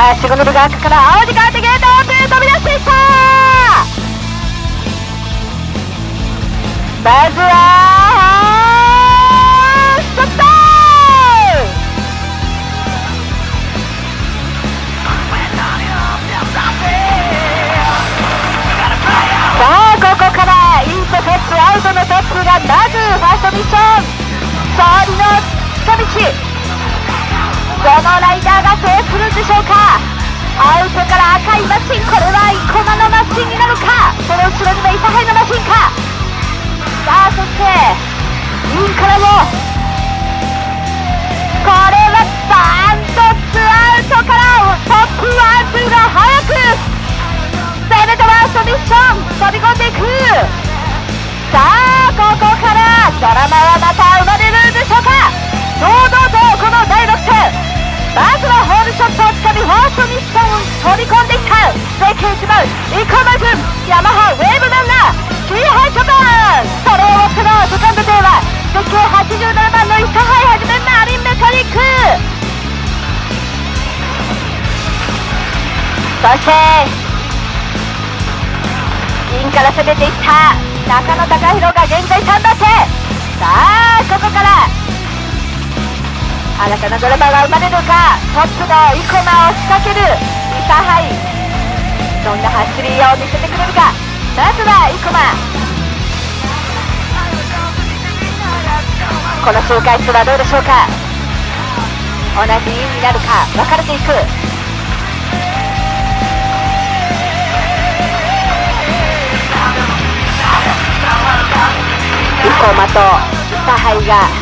さあシグナルが赤から青字カーテゲートオープン飛び出していったまずはでしょうか？アウトから赤いマシンこれは生駒のマシンになるか？その後ろには諫早のマシンか？さあそしてインからもこれはバーンとツアウトからトップワンツーが早く攻めてファーストミッション飛び込んでいく。さあここからドラマはまた生まれるんでしょうか？堂々とまずはホールショットをつかみファーストミッションを飛び込んでいった世界一番生駒軍ヤマハウェーブランナーキーハイジャパンそれを追ってのセカンド艇は絶景87番の諫早はじめマリンメカニックそしてインから攻めていった中野貴弘が現在3番手さあここから新たなドラマが生まれるかトップの生駒を仕掛ける諫早どんな走りを見せてくれるかまずは生駒。この周回数はどうでしょうか？同じインになるか分かれていく。生駒と諫早が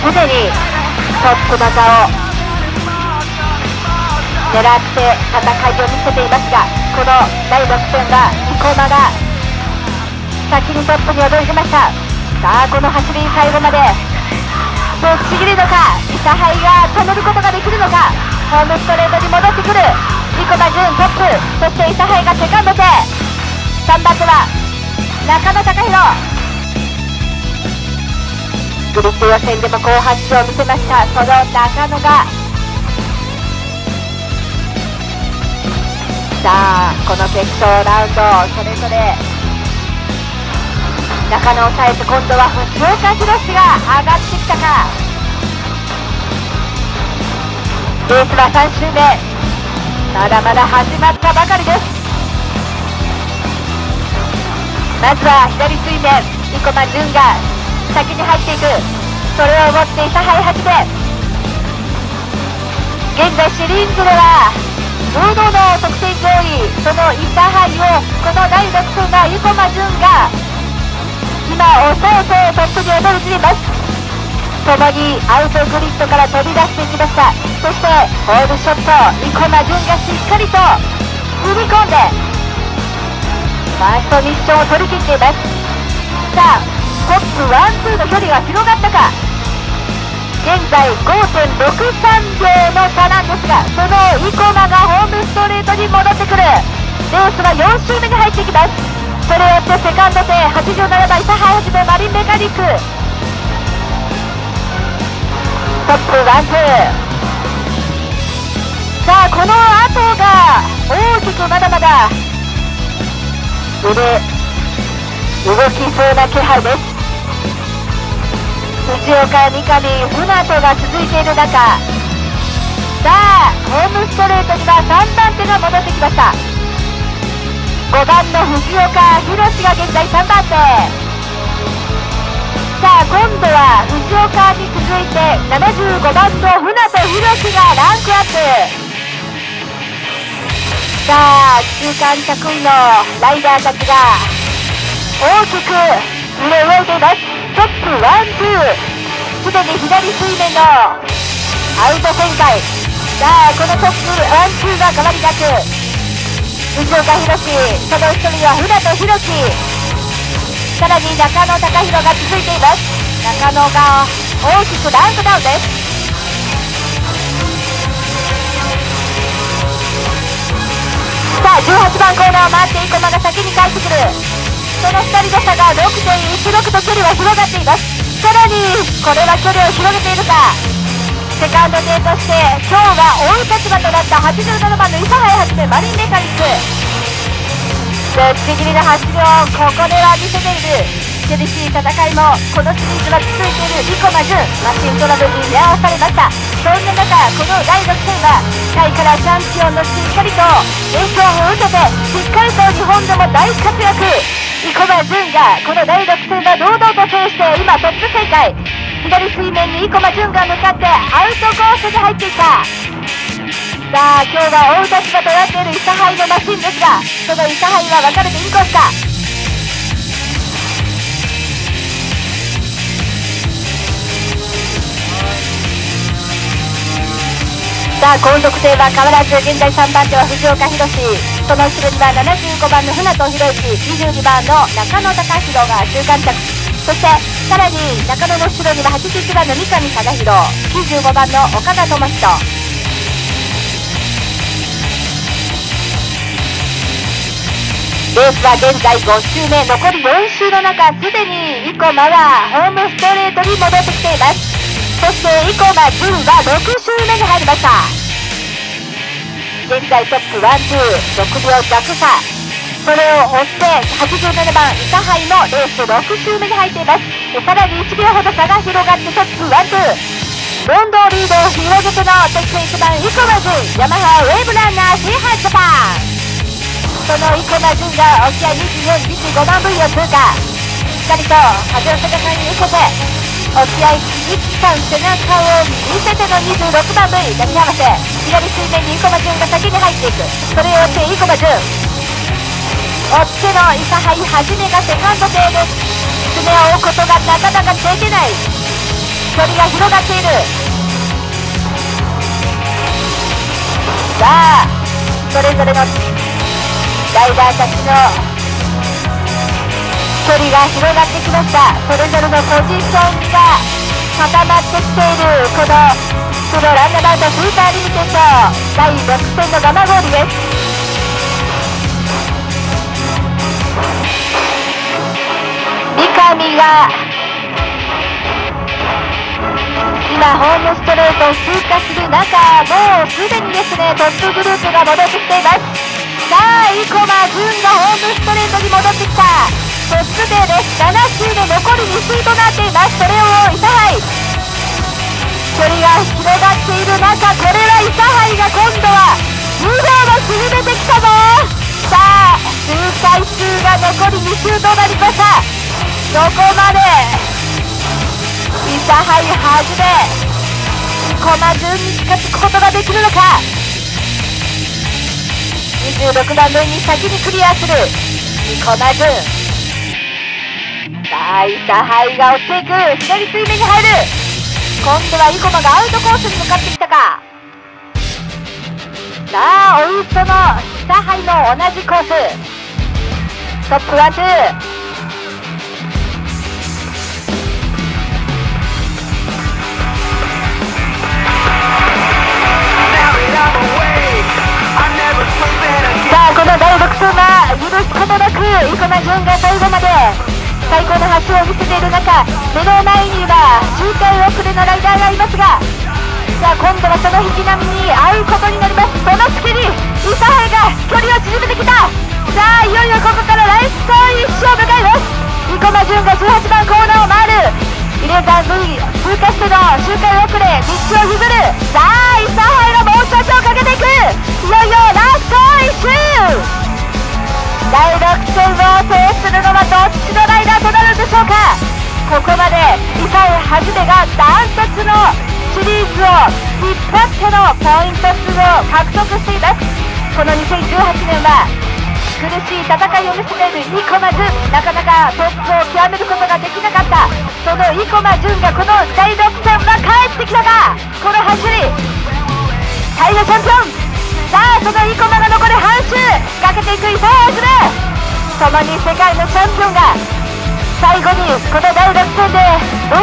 すでにトップの座を狙って戦いを見せていますがこの第6戦は生駒が先にトップに躍り出ました。さあこの走り最後までぶっちぎるのか。諫早が止めることができるのか。ホームストレートに戻ってくる。生駒潤トップそして諫早がセカンド手3番手は中野貴弘グリップ予選でも好発進を見せました。その中野が。さあこの決勝ラウンドそれぞれ。中野を抑えて今度は藤岡弘が上がってきたか。レースは3周目。まだまだ始まったばかりです。まずは左水面生駒潤が先に入っていく。それを持って諫早はじめ現在シリーズでは堂々の得点上位その諫早をこの第6戦は生駒潤が今押そうとトップに躍り出ています。共にアウトグリッドから飛び出していきました。そしてホールショット生駒潤がしっかりと踏み込んでファーストミッションを取り切っています。さあトップワンツーの距離は広がったか。現在5.63秒の差なんですがその生駒がホームストレートに戻ってくる。レースは4周目に入っていきます。それを追ってセカンド手87番諫早はじめマリンメカニック。トップワンツー。さあこの後が大きくまだまだ腕動きそうな気配です。藤岡、三上、船戸が続いている中さあホームストレートには3番手が戻ってきました。5番の藤岡弘が現在3番手。さあ今度は藤岡に続いて75番の船戸弘がランクアップ。さあ中間着位のライダーたちが大きく上動いていますトップワンツーすでに左水面のアウト展開さあこのトップワンツーが変わりなく藤岡弘その後ろには船戸弘樹さらに中野貴弘が続いています中野が大きくランクダウンですさあ18番コーナーを回って生駒が先に帰ってくる。その2人の差が6.16と距離は広がっています。さらにこれは距離を広げているか。セカンド勢として今日が追う立場となった87番の諫早はじめマリンメカニック。ぶっちぎりの走りをここでは見せている。厳しい戦いもこのシリーズは続いているリコマジュンマシントラブルに出会わされました。そんな中この第6戦はタイからチャンピオンのしっかりと影響を受けてしっかりと日本でも大活躍。生駒潤がこの第6戦は堂々と制して今トップ正解。左水面に生駒潤が向かってアウトコースに入っていった。さあ今日は追う立場となっている諫早のマシンですがその諫早は分かれてインコースか。さあ後続艇は変わらず現在3番手は藤岡弘その後ろには75番の船戸博之22番の中野隆弘が中間着そしてさらに中野の後ろには81番の三上忠宏95番の岡田智人レースは現在5周目。残り4周の中すでに生駒はホームストレートに戻ってきています。そして以降が順は6周目に入りました。現在トップワンツー6秒弱差。それを追って87番イタハイもレース6周目に入っています。さらに1秒ほど差が広がってトップワンツーロンドリードを広げてのトップ1番イコマジンヤマハウェーブランナーシーハイジャパン。そのイコマジンが沖合2425万 V を通過。しっかりと風を逆さに受けて沖合一貫背中を見せての26番 V 抱き合わせ左水面に生駒潤が先に入ってい。くそれを追って生駒潤追っての諫早はじめがセカンド艇です爪を追うことがなかなかできない。距離が広がってい。るさあそれぞれのライダーたちの距離が広がってきました。それぞれのポジションが固まってきているこのプロランナバウトスーパーリミテッド。第6戦のガマゴールです。三上が今ホームストレートを通過する中もうすでにですねトップグループが戻ってきています。さあ生駒潤がホームストレートに戻ってきた。トップ勢です7周で残り2周となっています。それを追う諫早距離が広がっている中これは諫早が今度は2秒も縮めてきたぞ。さあ周回数が残り2周となりました。どこまで諫早はじめ駒順に近づくことができるのか。26番目に先にクリアする生駒順。さあ、イタハイが追っていく。左水面に入る。今度はイコマがアウトコースに向かってきたか。さあ、追うそのイタハイの同じコース。トップワンツーさあこの第6戦は許すことなく生駒順が最後まで。最高の走を見せている中目の前には周回遅れのライダーがいますがさあ今度はその引き波に合うことになりますその隙にイタハイが距離を縮めてきた。さあいよいよここからライストイッシュを迎えます。生駒潤が18番コーナーを回る。イレーザー V 通過しての周回遅れ道を譲る。さあイタハイがもう一つをかけていく。いよいよ第6戦を制するのはどっちのライダーとなるんでしょうか？ここまでリサイはじめがダントツのシリーズを引っ張ってのポイント数を獲得しています。この2018年は苦しい戦いを見せているイコマジュン。なかなかトップを極めることができなかった。そのイコマジュンがこの第6戦は帰ってきたか。この走り。タイガチャンピオン！さあその生駒が残り半周かけていく伊沢はじめ共に世界のチャンピオンが最後にこの第6戦でどう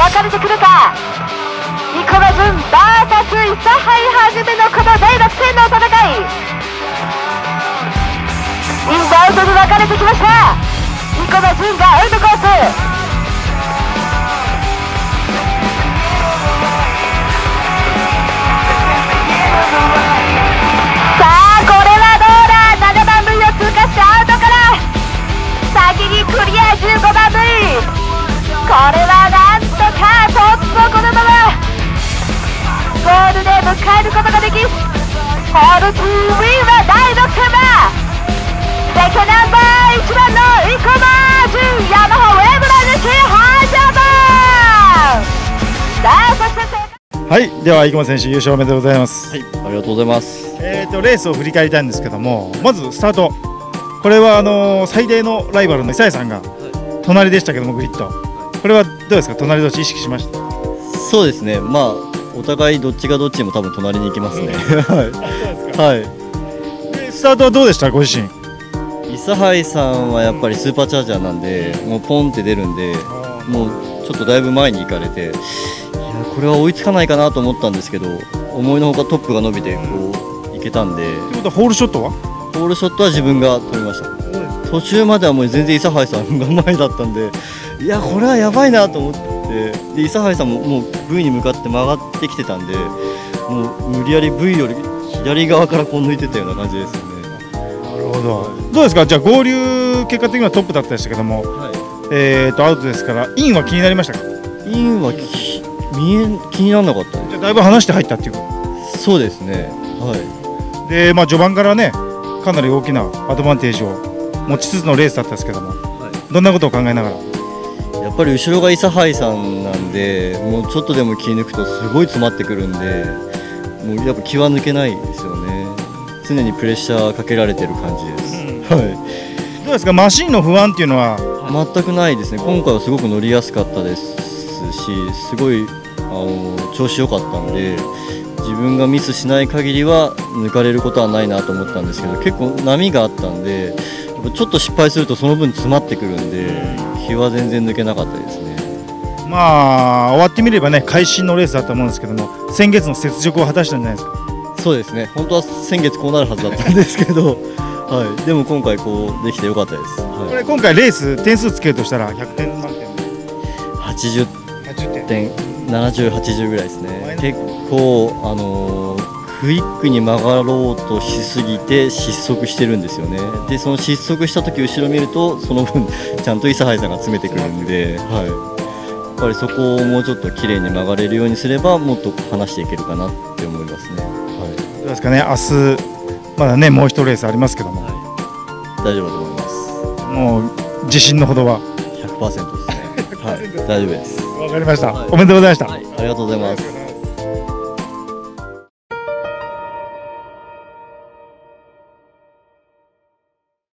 分かれてくるか。生駒順 VS 諫早はじめのこの第6戦の戦い。インドアウトに分かれてきました生駒順がアウトコースクリア15番目これはなんとかトップをこのままゴールで迎えることができホール2ウィンは第6戦だセケナンバー1番の生駒純ヤマハウェブラジシハジャバンさあそしてはい、では生駒選手優勝おめでとうございます。はい、ありがとうございます。えっ、ー、とレースを振り返りたいんですけども、まずスタートこれはあのー最大のライバルの伊佐さんが隣でしたけどもグリッド。これはどうですか？隣同士意識しました？そうですね、まあ、お互いどっちがどっちも多分隣に行きますね。はい。でスタートはどうでした？ご自身。はい。諫早さんはやっぱりスーパーチャージャーなんで、もうポンって出るんで、もうちょっとだいぶ前に行かれて、いや、これは追いつかないかなと思ったんですけど、思いのほかトップが伸びて、こう、いけたんで、ということはホールショットは？ホールショットは自分が取りました。途中まではもう全然諫早さんが前だったんでいやこれはやばいなと思ってで諫早さんももう V に向かって曲がってきてたんでもう無理やり V より左側からこう抜いてたような感じですよね。なるほど。どうですか？じゃあ合流結果的にはトップだったでしたけども、はえっ、とアウトですからインは気になりましたか？い、インはき見え気にならなかったねじゃあだいぶ離して入ったっていうこそうですねはとで、まあ序盤からねかなり大きなアドバンテージを持ちつつのレースだったんですけども、どんなことを考えながら？いやっぱり後ろが諫早さんなんでもうちょっとでも気抜くとすごい詰まってくるんでもうやっぱ気は抜けないですよね。常にプレッシャーかけられてる感じです、はい。どうですか？マシンの不安っていうのは？全くないですね、今回はすごく乗りやすかったですし、すごいあの調子良かったんで、自分がミスしない限りは抜かれることはないなと思ったんですけど、結構波があったんで、ちょっと失敗するとその分詰まってくるんで、気は全然抜けなかったですね。まあ終わってみればね会心のレースだと思うんですけども先月の雪辱を果たしたんじゃないですか。そうですね、本当は先月こうなるはずだったんですけど、はい、でも今回こうできてよかったです。はい、これ今回レース点数つけるとしたら100点満点。80 80点。点。70、80ぐらいですね前、の結構、あのークイックに曲がろうとしすぎて失速してるんですよね、でその失速した時後ろ見ると、その分、ちゃんと諫早さんが詰めてくるんで、はい、やっぱりそこをもうちょっと綺麗に曲がれるようにすれば、もっと離していけるかなって思いますね。はどうですかね。明日まだねもう一レースありますけども。いはい、大丈夫だと思います。もう自信のほどは。100%ですね。はい、大丈夫です。わかりました、はい。おめでとうございました、はい、ありがとうございます。